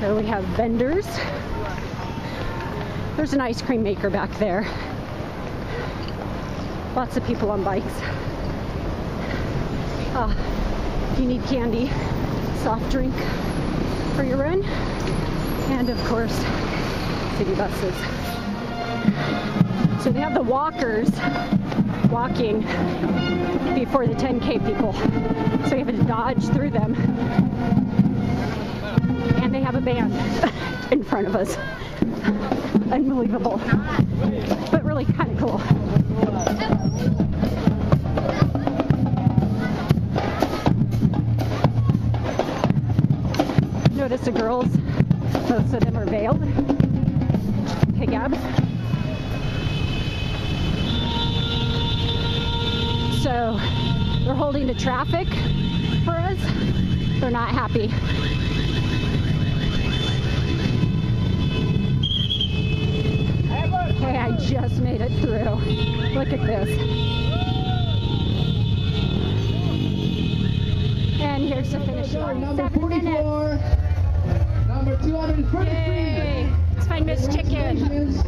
So we have vendors. There's an ice cream maker back there. Lots of people on bikes. Uh, if you need candy, soft drink for your run, and of course, city buses. So they have the walkers walking before the 10K people. So you have to dodge through them. Band in front of us. Unbelievable. But really kind of cool. Notice the girls, most of them are veiled. Hijab. So they're holding the traffic for us. They're not happy. Just made it through. Look at this. And here's the finish line. Number 44, number 233. Yay! Let's find Miss Chicken.